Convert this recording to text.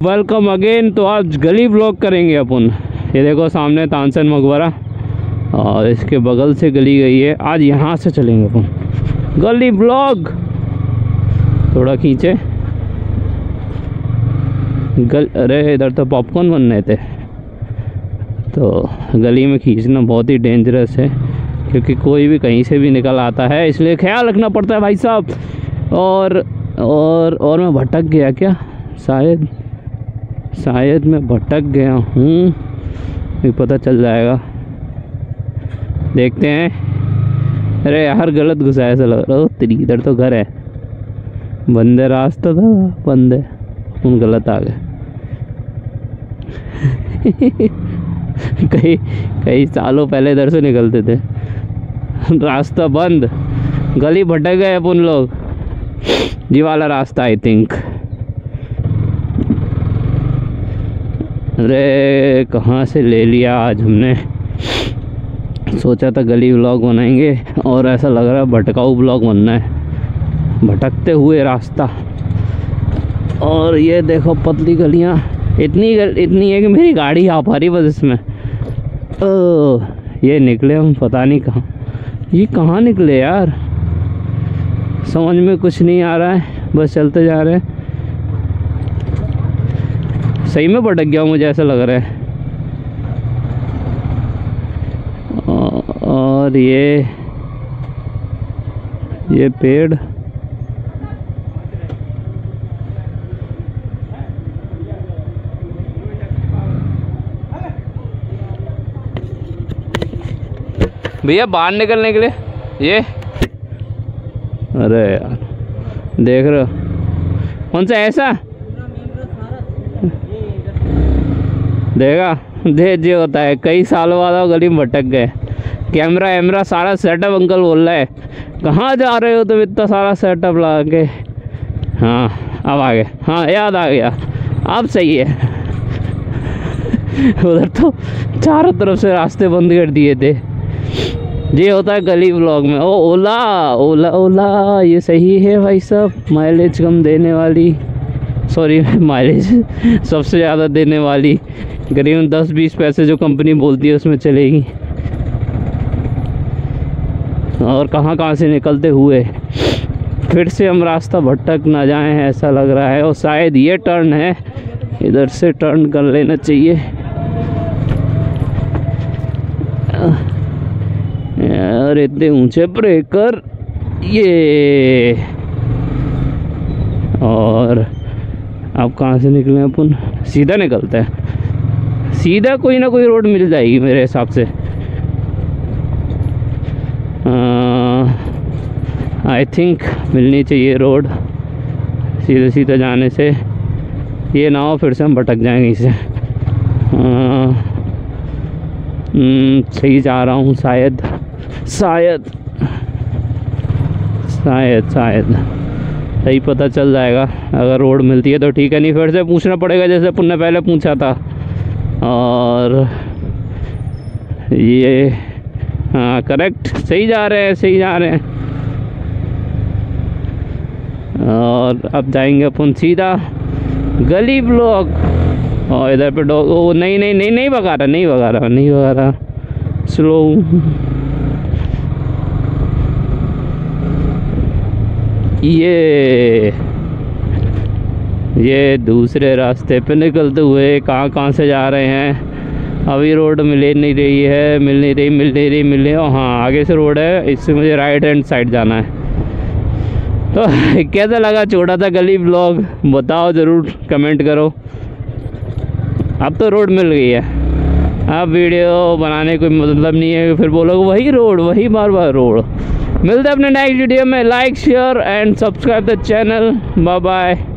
Welcome again तो आज गली ब्लॉक करेंगे अपन। ये देखो सामने तानसन मकबरा, और इसके बगल से गली गई है। आज यहाँ से चलेंगे अपन। गली ब्लॉक थोड़ा खींचे। गल, अरे इधर तो पॉपकॉर्न बन रहे थे। तो गली में खींचना बहुत ही डेंजरस है, क्योंकि कोई भी कहीं से भी निकल आता है, इसलिए ख्याल रखना पड़ता है भाई साहब। और और और मैं भटक गया क्या? शायद। शायद मैं भटक गया हूँ। ये पता चल जाएगा। देखते हैं। अरे यार, गलत घुसा ऐसा लग रहा तेरी इधर तो घर है। बंदे रास्ता था। बंदे हम गलत आ गए कई कई सालों पहले इधर से निकलते थे। रास्ता बंद। गली भटक गए अपन लोग। जी वाला रास्ता आई थिंक अरे कहाँ से ले लिया आज हमने? सोचा था गली ब्लॉग बनाएँगे और ऐसा लग रहा है भटकाऊ ब्लॉग बनना है। भटकते हुए रास्ता। और ये देखो पतली गलियाँ। इतनी गल, इतनी है कि मेरी गाड़ी आ पा रही बस इसमें। ओ ये निकले हम पता नहीं कहाँ। ये कहाँ निकले यार? समझ में कुछ नहीं आ रहा है। बस चलते जा रहे हैं। सही में भटक गया मुझे ऐसा लग रहा है। और ये ये पेड़। भैया, बाहर निकलने के लिए, ये। अरे यार, देख रहे हो। कौन सा ऐसा? देखा? दे जे होता है। कई सालों बाद गली में भटक गए। कैमरा वैमरा सारा सेटअप अंकल बोल रहा है। कहाँ जा रहे हो तुम इतना सारा सेटअप लगा के? हाँ अब आ गए। हाँ याद आ गया। अब सही है। उधर तो चारों तरफ़ से रास्ते बंद कर दिए थे। ये होता है गली ब्लॉग में। ओ, ओला ओला ओला, ये सही है भाई साहब? माइलेज कम देने वाली। सॉरी माइलेज सबसे ज़्यादा देने वाली। करीबन दस बीस पैसे जो कंपनी बोलती है उसमें चलेगी। और कहाँ कहाँ से निकलते हुए। फिर से हम रास्ता भटक ना जाएँ, ऐसा लग रहा है। और शायद ये टर्न है। इधर से टर्न कर लेना चाहिए। यार, इतने ऊँचे ब्रेकर ये। और अब कहाँ से निकले अपन? सीधा निकलते हैं। सीधा कोई ना कोई रोड मिल जाएगी मेरे हिसाब से। आई थिंक मिलनी चाहिए रोड सीधे सीधे जाने से। ये ना हो फिर से हम भटक जाएँगे इसे। सही जा रहा हूँ, शायद शायद शायद शायद। सही पता चल जाएगा। अगर रोड मिलती है तो ठीक है, नहीं फिर से पूछना पड़ेगा, जैसे अपन ने पहले पूछा था। और ये हाँ करेक्ट सही जा रहे हैं, सही जा रहे हैं। और अब जाएँगे अपन सीधा गली ब्लॉक। और इधर पे डॉग, ओ, नहीं नहीं नहीं नहीं भगा रहा, नहीं भगा रहा, नहीं भगा रहा। स्लो ये। ये दूसरे रास्ते पे निकलते हुए कहाँ कहाँ से जा रहे हैं? अभी रोड मिल नहीं रही है, मिल नहीं रही, मिल नहीं रही, मिल नहीं रही। हाँ आगे से रोड है, इससे मुझे राइट हैंड साइड जाना है। तो कैसा लगा? छोटा था गली ब्लॉग बताओ ज़रूर कमेंट करो। अब तो रोड मिल गई है। अब वीडियो बनाने कोई मतलब नहीं है, फिर बोलोगे वही रोड, वही बार बार रोड। मिलते अपने नेक्स्ट वीडियो में। Like share and subscribe the channel bye bye